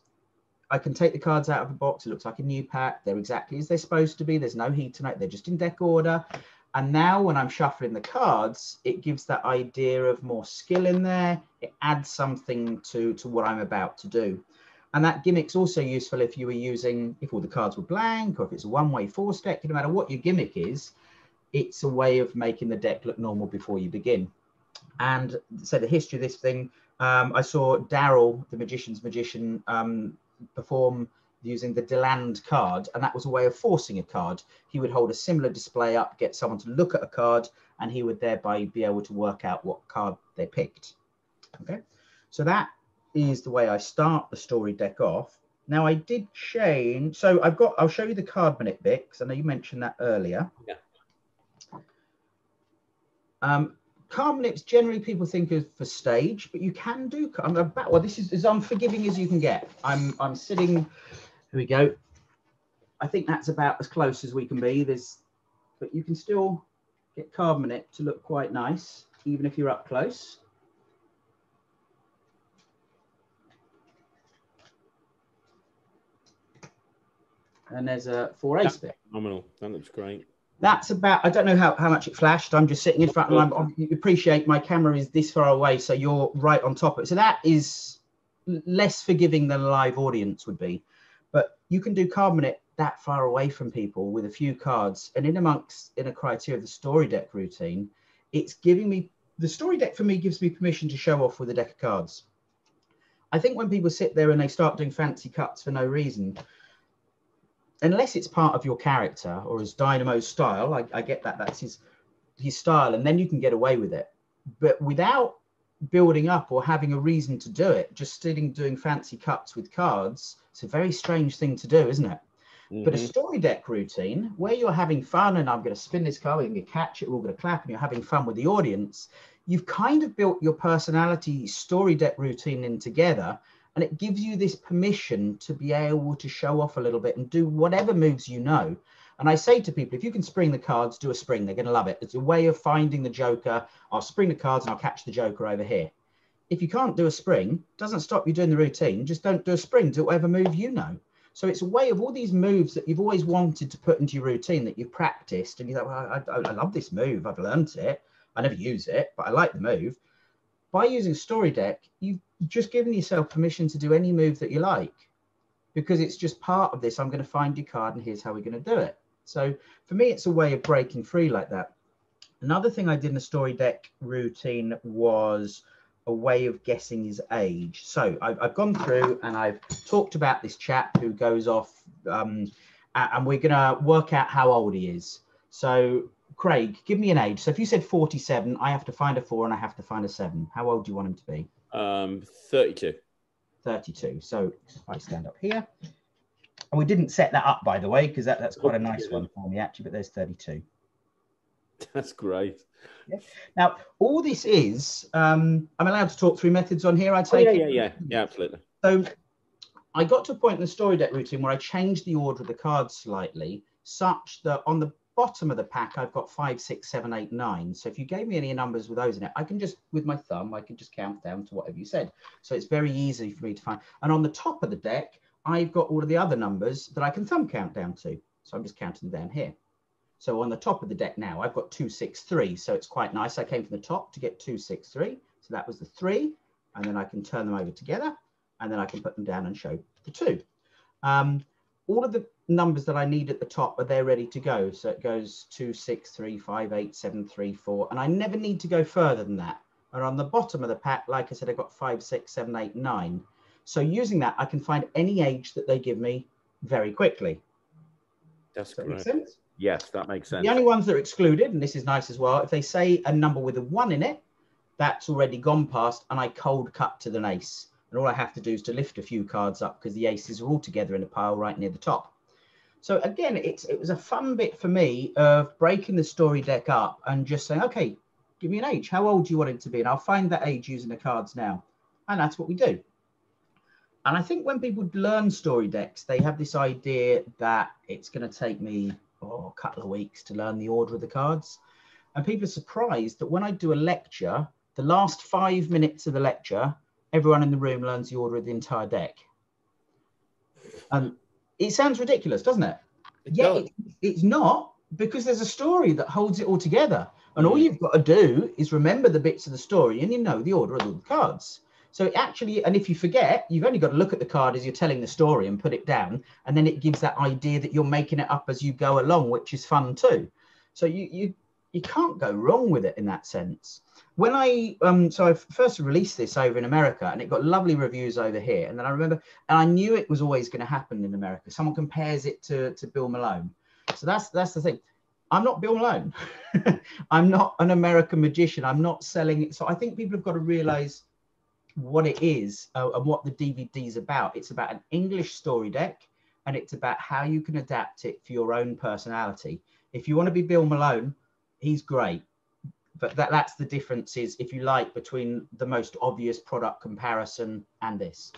I can take the cards out of the box. It looks like a new pack. They're exactly as they're supposed to be. There's no heat tonight. They're just in deck order. And now when I'm shuffling the cards, it gives that idea of more skill in there. It adds something to, to what I'm about to do. And that gimmick's also useful if you were using, if all the cards were blank or if it's a one-way force deck, no matter what your gimmick is, it's a way of making the deck look normal before you begin. And so the history of this thing, um, I saw Daryl, the magician's magician, um, perform using the Deland card, and that was a way of forcing a card. He would hold a similar display up, get someone to look at a card, and he would thereby be able to work out what card they picked. Okay, so that is the way I start the story deck off. Now I did change. So I've got. I'll show you the card manip bit because I know you mentioned that earlier. Yeah. Um, card manips generally people think of for stage, but you can do. I'm about. Well, this is as unforgiving as you can get. I'm. I'm sitting. Here we go. I think that's about as close as we can be. There's, but you can still get card manip to look quite nice, even if you're up close. And there's a four ace bit. Phenomenal. That looks great. That's about. I don't know how, how much it flashed. I'm just sitting in front, and I'm, I appreciate my camera is this far away, so you're right on top of it. So that is less forgiving than a live audience would be, but you can do carbonate that far away from people with a few cards, and in amongst in a criteria of the story deck routine, it's giving me the story deck for me gives me permission to show off with a deck of cards. I think when people sit there and they start doing fancy cuts for no reason, unless it's part of your character or as Dynamo's style, I, I get that that's his his style, and then you can get away with it. But without building up or having a reason to do it, just sitting doing fancy cuts with cards, it's a very strange thing to do, isn't it? Mm-hmm. But a mm-hmm. story deck routine where you're having fun and I'm going to spin this card, we're going to catch it, we're all going to clap, and you're having fun with the audience, you've kind of built your personality story deck routine in together and it gives you this permission to be able to show off a little bit and do whatever moves you know. And I say to people, if you can spring the cards, do a spring. They're going to love it. It's a way of finding the joker. I'll spring the cards and I'll catch the joker over here. If you can't do a spring, doesn't stop you doing the routine. Just don't do a spring. Do whatever move you know. So it's a way of all these moves that you've always wanted to put into your routine that you've practiced. And you thought, well, I, I love this move. I've learned it. I never use it, but I like the move. By using Story Deck, you've just giving yourself permission to do any move that you like because it's just part of this. I'm going to find your card and here's how we're going to do it. So for me, it's a way of breaking free like that. Another thing I did in the story deck routine was a way of guessing his age. So I've, I've gone through and I've talked about this chap who goes off um, and we're going to work out how old he is. So Craig, give me an age. So if you said 47, I have to find a four and I have to find a seven. How old do you want him to be? Um, 32. 32. So if I stand up here, and we didn't set that up, by the way, because that, that's quite a nice one for me, actually, but there's 32. *laughs* That's great. Yeah. Now, all this is, um, I'm allowed to talk through methods on here, I'd say. Oh, yeah, yeah, yeah, yeah, absolutely. So I got to a point in the story deck routine where I changed the order of the cards slightly, such that on the bottom of the pack, I've got five, six, seven, eight, nine. So if you gave me any numbers with those in it, I can just, with my thumb, I can just count down to whatever you said. So it's very easy for me to find. And on the top of the deck, I've got all of the other numbers that I can thumb count down to. So I'm just counting them down here. So on the top of the deck now, I've got 263. So it's quite nice. I came from the top to get 263. So that was the three. And then I can turn them over together. And then I can put them down and show the two. Um, all of the numbers that I need at the top are there ready to go. So it goes two, six, three, five, eight, seven, three, four, and I never need to go further than that. And on the bottom of the pack, like I said, I've got five, six, seven, eight, nine. So using that, I can find any age that they give me very quickly. That's that sense? Yes, that makes sense. The only ones that are excluded, and this is nice as well, if they say a number with a one in it, that's already gone past, and I cold cut to the ace. And all I have to do is to lift a few cards up because the aces are all together in a pile right near the top. So again, it's it was a fun bit for me of breaking the story deck up and just saying, okay, give me an age. How old do you want it to be? And I'll find that age using the cards now. And that's what we do. And I think when people learn story decks, they have this idea that it's going to take me oh, a couple of weeks to learn the order of the cards. And people are surprised that when I do a lecture, the last five minutes of the lecture, everyone in the room learns the order of the entire deck. And it sounds ridiculous, doesn't it? it yeah, it, it's not because there's a story that holds it all together. And all mm. you've got to do is remember the bits of the story and you know the order of all the cards. So actually, and if you forget, you've only got to look at the card as you're telling the story and put it down. And then it gives that idea that you're making it up as you go along, which is fun too. So you you you can't go wrong with it in that sense when I um so I first released this over in America and it got lovely reviews over here and then I remember and I knew it was always going to happen in America. Someone compares it to to Bill Malone. So that's that's the thing. I'm not Bill Malone. *laughs* I'm not an American magician. I'm not selling it. So I think people have got to realize what it is uh, and what the DVD is about. It's about an English story deck and it's about how you can adapt it for your own personality. If you want to be Bill Malone, he's great. But that, that's the difference is, if you like, between the most obvious product comparison and this.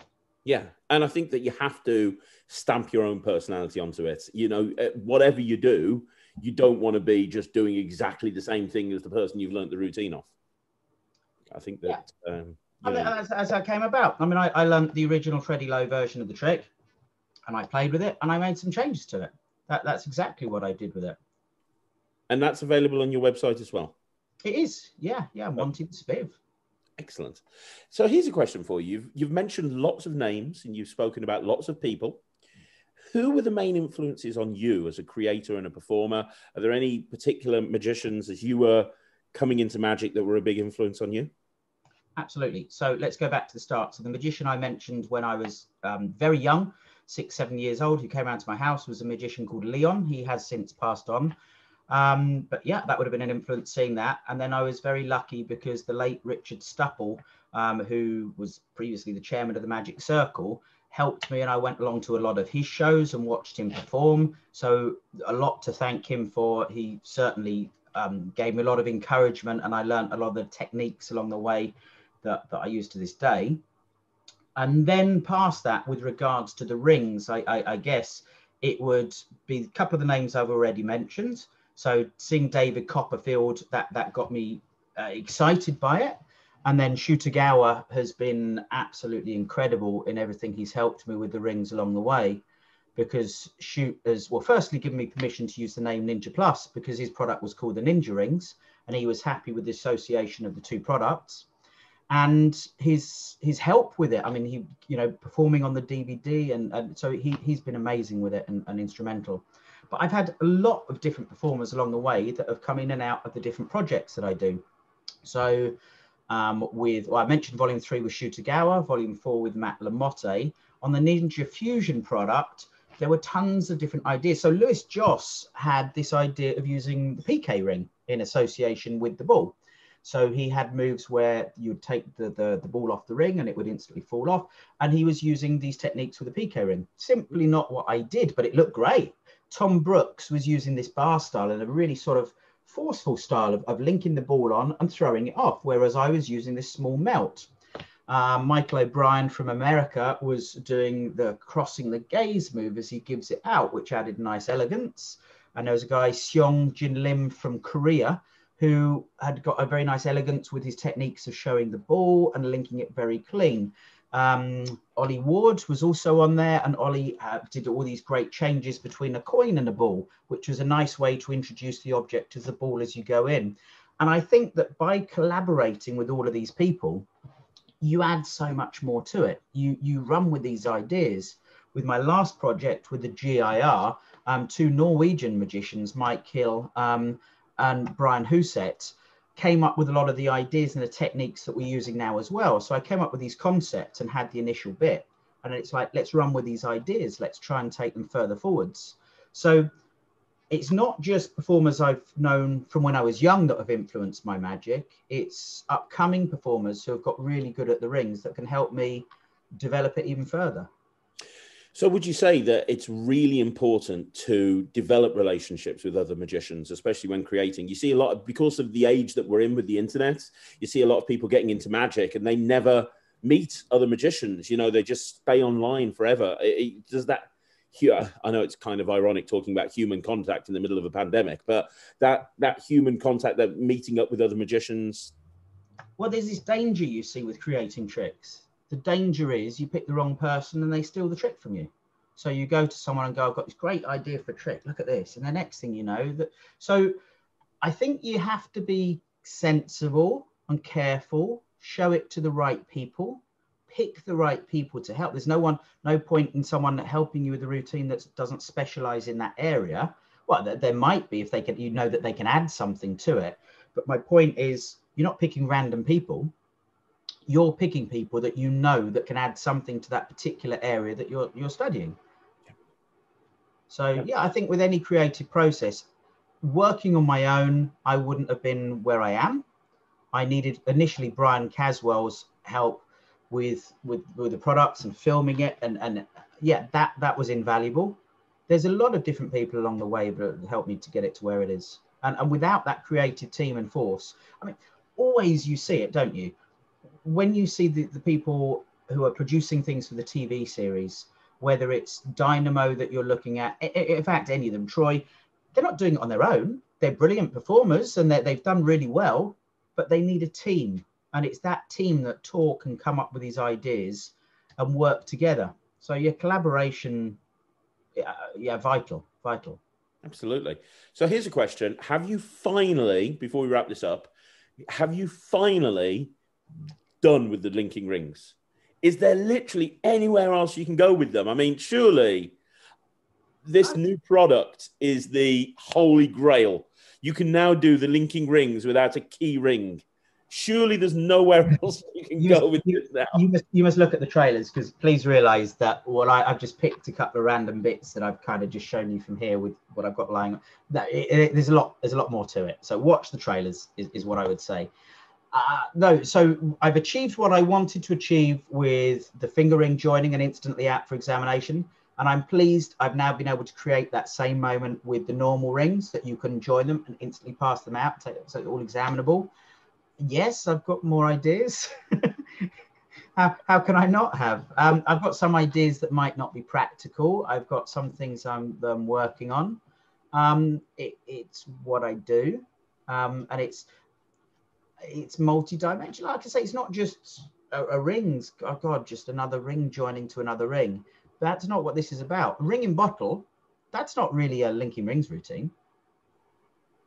Yeah. And I think that you have to stamp your own personality onto it. You know, eh, whatever you do, you don't want to be just doing exactly the same thing as the person you've learned the routine off. I think that. Yeah. Um, I mean, as, as that came about. I mean, I, I learned the original Freddie Lowe version of the trick and I played with it and I made some changes to it. That, that's exactly what I did with it. And that's available on your website as well? It is. Yeah. Yeah. Monty Spiv. Excellent. So here's a question for you. You've, you've mentioned lots of names and you've spoken about lots of people. Who were the main influences on you as a creator and a performer? Are there any particular magicians as you were coming into magic that were a big influence on you? Absolutely. So let's go back to the start. So the magician I mentioned when I was um, very young, six, seven years old, who came around to my house was a magician called Leon. He has since passed on. Um, but yeah, that would have been an influence seeing that. And then I was very lucky because the late Richard Stupple, um, who was previously the chairman of the Magic Circle, helped me and I went along to a lot of his shows and watched him perform. So a lot to thank him for. He certainly um, gave me a lot of encouragement and I learned a lot of the techniques along the way that, that I use to this day. And then past that, with regards to the rings, I, I, I guess it would be a couple of the names I've already mentioned. So seeing David Copperfield, that that got me uh, excited by it. And then Shoot Ogawa has been absolutely incredible in everything he's helped me with the rings along the way. Because Shoot has, well, firstly, given me permission to use the name Ninja Plus because his product was called the Ninja Rings, and he was happy with the association of the two products and his his help with it. I mean, he you know performing on the DVD, and, and so he he's been amazing with it and, and instrumental. But I've had a lot of different performers along the way that have come in and out of the different projects that I do. So um, with well, I mentioned Volume Three with Shoot Ogawa, Volume Four with Matt Lamotte. On the Ninja Fusion product, there were tons of different ideas. So Lewis Joss had this idea of using the PK ring in association with the ball. So he had moves where you would take the, the, the, ball off the ring and it would instantly fall off. And he was using these techniques with a PK ring. Simply not what I did, but it looked great. Tom Brooks was using this bar style and a really sort of forceful style of, of linking the ball on and throwing it off, whereas I was using this small melt. Um, Michael O'Brien from America was doing the crossing the gaze move as he gives it out, which added nice elegance. And there was a guy, Seong Jin Lim from Korea, who had got a very nice elegance with his techniques of showing the ball and linking it very clean. Um, Ollie Ward was also on there, and Ollie uh, did all these great changes between a coin and a ball, which was a nice way to introduce the object as the ball as you go in. And I think that by collaborating with all of these people, you add so much more to it. You you run with these ideas. With my last project with the GIR, um, two Norwegian magicians, Mike Hill um, and Brian Huset came up with a lot of the ideas and the techniques that we're using now as well. So I came up with these concepts and had the initial bit. And it's like, let's run with these ideas. Let's try and take them further forwards. So it's not just performers I've known from when I was young that have influenced my magic. It's upcoming performers who have got really good at the rings that can help me develop it even further. So, would you say that it's really important to develop relationships with other magicians, especially when creating? You see a lot of, because of the age that we're in with the internet, you see a lot of people getting into magic and they never meet other magicians. You know, they just stay online forever. It, it, does that? Uh, I know it's kind of ironic talking about human contact in the middle of a pandemic, but that that human contact, that meeting up with other magicians. Well, there's this danger you see with creating tricks the danger is you pick the wrong person and they steal the trick from you. So you go to someone and go, I've got this great idea for a trick. Look at this. And the next thing you know that so I think you have to be sensible and careful, show it to the right people, pick the right people to help. There's no one, no point in someone helping you with a routine that doesn't specialize in that area. Well, there, there might be if they can, you know, that they can add something to it. But my point is, you're not picking random people you're picking people that you know that can add something to that particular area that you're you're studying. So yeah. yeah, I think with any creative process, working on my own, I wouldn't have been where I am. I needed initially Brian Caswell's help with with with the products and filming it and and yeah that that was invaluable there's a lot of different people along the way that helped me to get it to where it is and, and without that creative team and force i mean always you see it don't you when you see the, the people who are producing things for the tv series whether it's dynamo that you're looking at in fact any of them troy they're not doing it on their own. They're brilliant performers and they've done really well but they need a team. And it's that team that talk and come up with these ideas and work together. So your collaboration yeah, yeah vital vital. Absolutely. So here's a question. Have you finally before we wrap this up have you finally done with the linking rings is there literally anywhere else you can go with them i mean surely this new product is the holy grail you can now do the linking rings without a key ring surely there's nowhere *laughs* else you can you go must, with you, this now. You must, you must look at the trailers because please realize that what I, have just picked a couple of random bits that I've kind of just shown you from here with what I've got lying. That it, it, there's a lot, there's a lot more to it. So watch the trailers is, is what I would say. Uh, no, so I've achieved what I wanted to achieve with the finger ring joining and instantly out for examination. And I'm pleased I've now been able to create that same moment with the normal rings that you can join them and instantly pass them out, so it's all examinable yes, I've got more ideas. *laughs* how, how can I not have? Um, I've got some ideas that might not be practical. I've got some things I'm, I'm working on. Um, it, it's what I do, um, and it's it's multi-dimensional. Like I say, it's not just a, a rings. Oh God, just another ring joining to another ring. That's not what this is about. Ring in bottle. That's not really a linking rings routine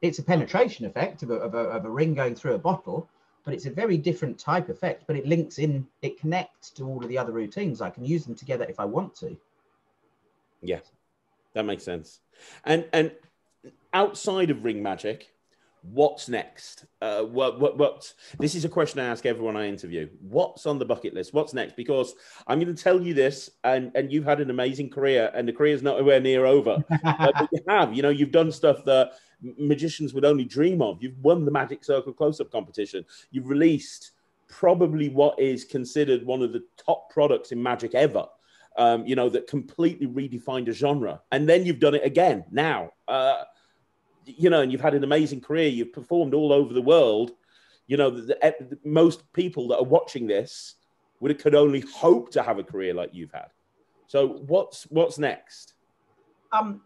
it's a penetration effect of a, of a, of a ring going through a bottle, but it's a very different type effect. But it links in, it connects to all of the other routines. I can use them together if I want to. Yeah, that makes sense. And and outside of ring magic, what's next? Uh, what, what, what, this is a question I ask everyone I interview. What's on the bucket list? What's next? Because I'm going to tell you this, and, and you've had an amazing career, and the career is not anywhere near over. *laughs* but you have, you know, you've done stuff that magicians would only dream of. You've won the Magic Circle close up competition. You've released probably what is considered one of the top products in magic ever. Um, you know, that completely redefined a genre. And then you've done it again now. Uh, you know, and you've had an amazing career. You've performed all over the world. You know, the, the, most people that are watching this would could only hope to have a career like you've had. So, what's what's next? Um,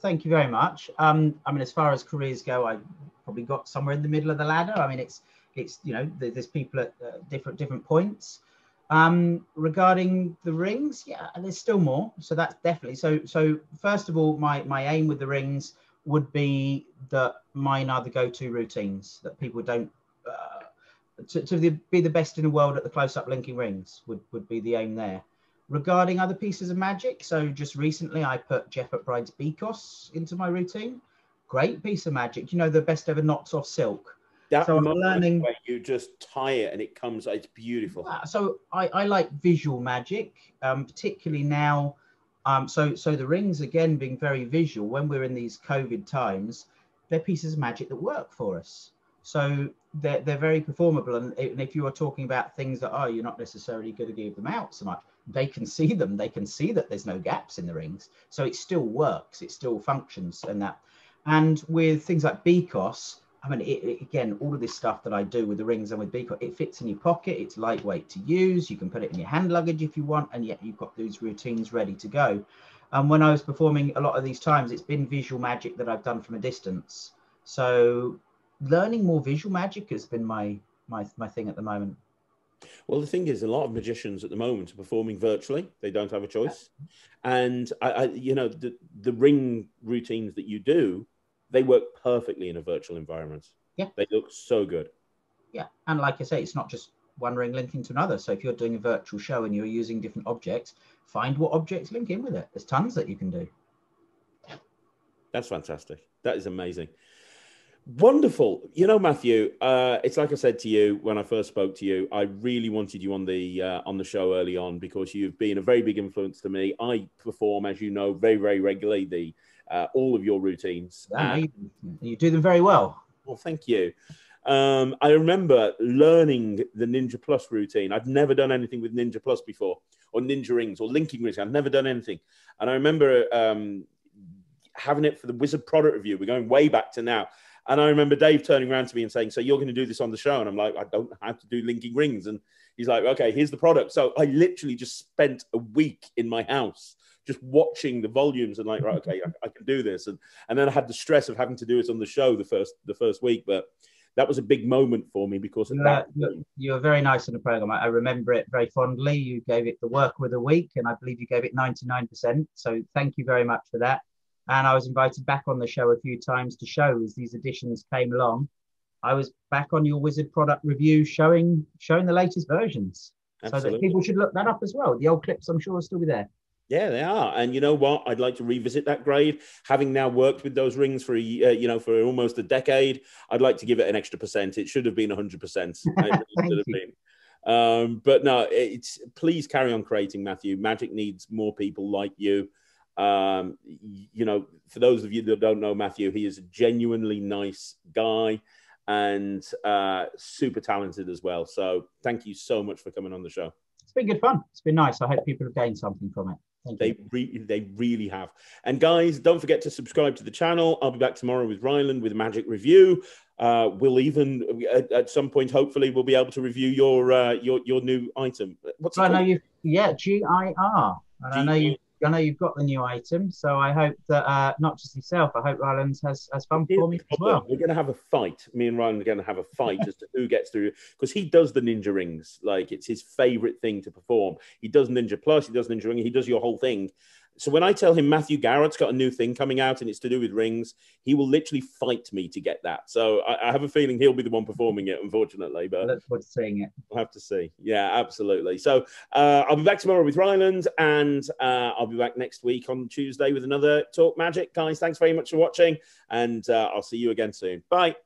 thank you very much. Um, I mean, as far as careers go, I probably got somewhere in the middle of the ladder. I mean, it's it's you know, there's people at uh, different different points. Um, regarding the rings, yeah, there's still more. So that's definitely so. So first of all, my my aim with the rings would be that mine are the go-to routines that people don't uh, to, to the, be the best in the world at the close-up linking rings would, would be the aim there. Regarding other pieces of magic, so just recently I put Jeff McBride's Bekos into my routine. Great piece of magic. You know, the best ever knocks off silk. That so I'm learning where you just tie it and it comes. It's beautiful. So I, I like visual magic, um, particularly now um, so, so the rings again being very visual. When we're in these COVID times, they're pieces of magic that work for us. So they're they're very performable. And, and if you are talking about things that oh, you're not necessarily going to give them out so much, they can see them. They can see that there's no gaps in the rings. So it still works. It still functions and that. And with things like Bekos, I mean, it, it, again, all of this stuff that I do with the rings and with Bekos, it fits in your pocket. It's lightweight to use. You can put it in your hand luggage if you want, and yet you've got these routines ready to go. And when I was performing a lot of these times, it's been visual magic that I've done from a distance. So learning more visual magic has been my my my thing at the moment. Well, the thing is, a lot of magicians at the moment are performing virtually. They don't have a choice, and I, I you know, the the ring routines that you do they work perfectly in a virtual environment. Yeah. They look so good. Yeah. And like I say, it's not just one ring linking to another. So if you're doing a virtual show and you're using different objects, find what objects link in with it. There's tons that you can do. That's fantastic. That is amazing. Wonderful. You know, Matthew, uh, it's like I said to you when I first spoke to you. I really wanted you on the uh, on the show early on because you've been a very big influence to me. I perform, as you know, very very regularly the uh, all of your routines. you do them very well. Well, thank you. Um, I remember learning the Ninja Plus routine. I'd never done anything with Ninja Plus before, or Ninja Rings, or linking rings. I'd never done anything. And I remember um, having it for the Wizard product review. We're going way back to now. And I remember Dave turning around to me and saying, So you're going to do this on the show? And I'm like, I don't have to do linking rings. And he's like, Okay, here's the product. So I literally just spent a week in my house just watching the volumes and like, right, okay, I, I, can do this. And and then I had the stress of having to do it on the show the first the first week. But that was a big moment for me because of that. You were very nice in the program. I remember it very fondly. You gave it the work with a week, and I believe you gave it 99%. So thank you very much for that. And I was invited back on the show a few times to show as these editions came along. I was back on your Wizard product review, showing showing the latest versions, Absolutely. so that people should look that up as well. The old clips, I'm sure, will still be there. Yeah, they are, and you know what? I'd like to revisit that grade. Having now worked with those rings for a, uh, you know for almost a decade, I'd like to give it an extra percent. It should have been hundred percent. *laughs* Um, but no, it's please carry on creating, Matthew. Magic needs more people like you. Um, you know, for those of you that don't know Matthew, he is a genuinely nice guy and uh, super talented as well. So thank you so much for coming on the show. It's been good fun. It's been nice. I hope people have gained something from it. They re- they really have. And guys, don't forget to subscribe to the channel. I'll be back tomorrow with Ryland with a Magic Review. Uh, we'll even at, at, some point, hopefully, we'll be able to review your uh, your your new item. What's I know you. Yeah, G I R. I know you I know you've got the new item, so I hope that uh, not just yourself, I hope Ryland has, has fun for me as well. We're going to have a fight. Me and Ryland are going to have a fight as to who gets through because he does the ninja rings. Like it's his favorite thing to perform. He does Ninja Plus, he does Ninja Ring, he does your whole thing. So when I tell him Matthew Garrett's got a new thing coming out and it's to do with rings, he will literally fight me to get that. So I, I have a feeling he'll be the one performing it, unfortunately. But look forward to seeing it. We'll have to see. Yeah, absolutely. So uh, I'll be back tomorrow with Ryland, and uh, I'll be back next week on Tuesday with another Talk Magic. Guys, thanks very much for watching, and uh, I'll see you again soon. Bye.